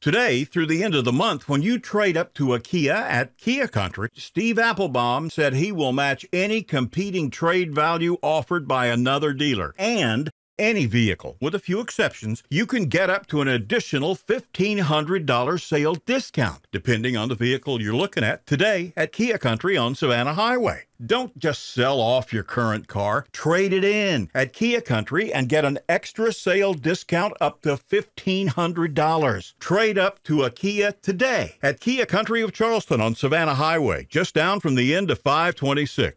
Today, through the end of the month, when you trade up to a Kia at Kia Country, Steve Applebaum said he will match any competing trade value offered by another dealer. And any vehicle, with a few exceptions, you can get up to an additional $1,500 sale discount, depending on the vehicle you're looking at today at Kia Country on Savannah Highway. Don't just sell off your current car, trade it in at Kia Country and get an extra sale discount up to $1,500. Trade up to a Kia today at Kia Country of Charleston on Savannah Highway, just down from the end of 526.